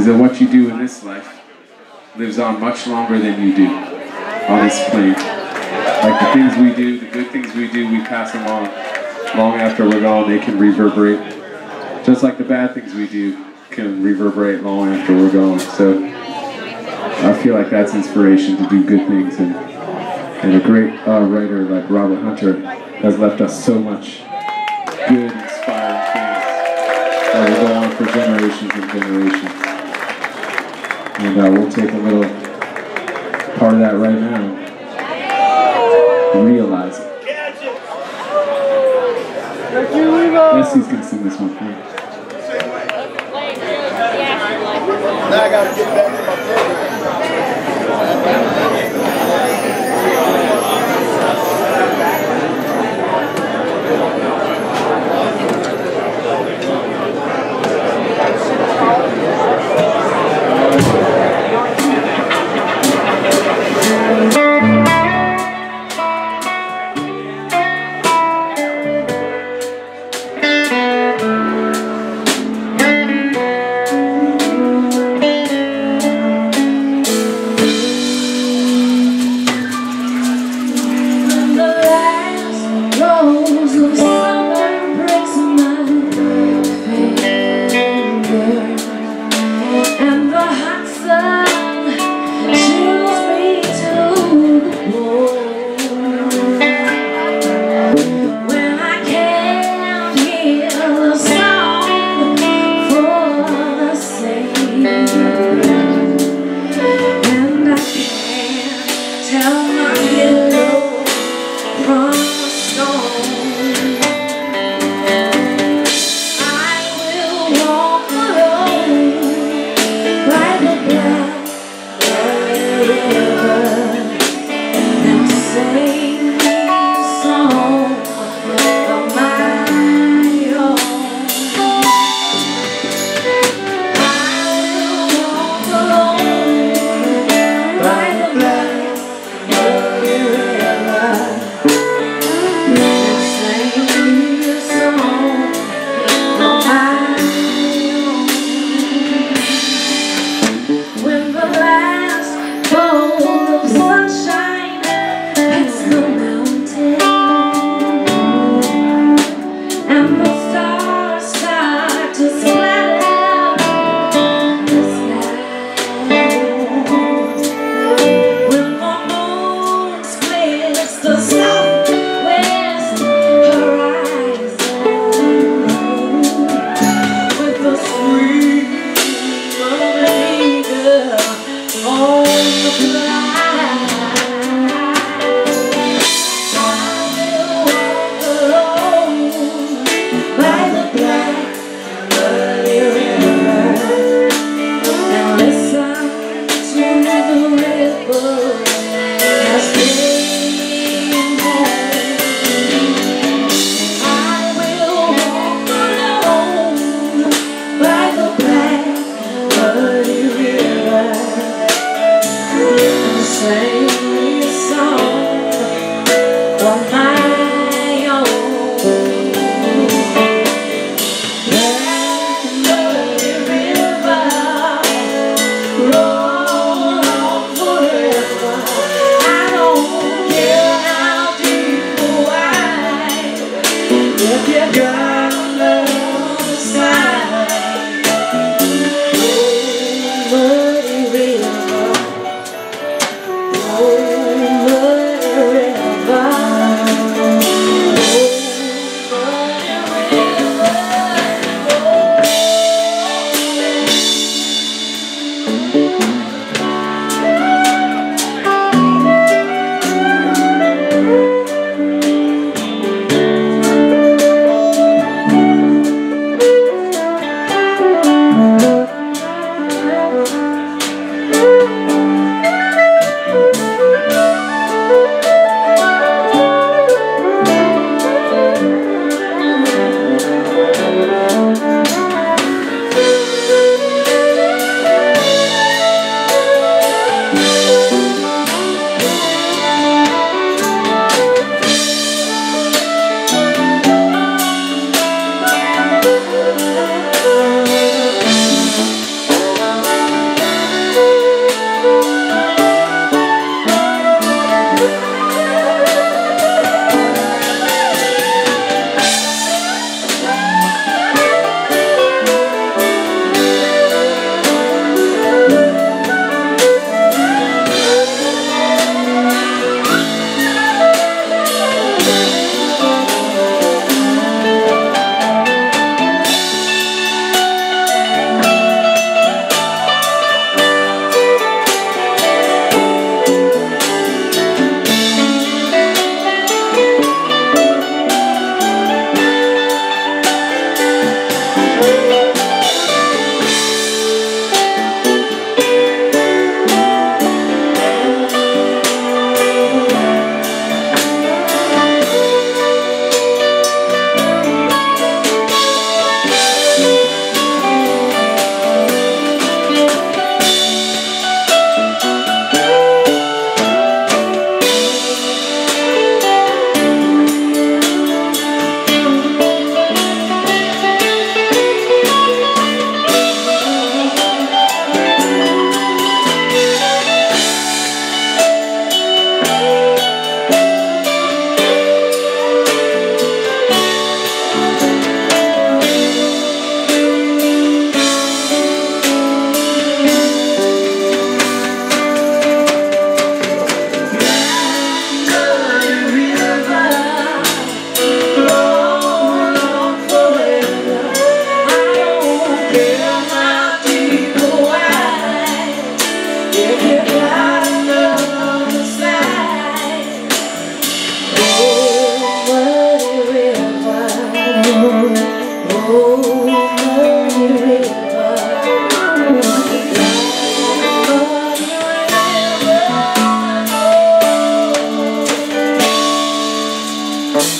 is that what you do in this life lives on much longer than you do on this plane. Like the things we do, the good things we do, we pass them on long after we're gone. They can reverberate, just like the bad things we do can reverberate long after we're gone. So I feel like that's inspiration to do good things, and and a great uh, writer like Robert Hunter has left us so much good, inspiring things that will go on for generations and generations. And uh, we'll take a little part of that right now. Realize it. Lesley's gonna sing this one for you. Now I gotta get back to my program. say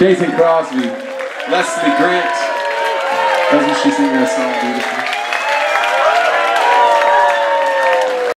Jason Crosby, Lesley Grant. Doesn't she sing that song beautifully?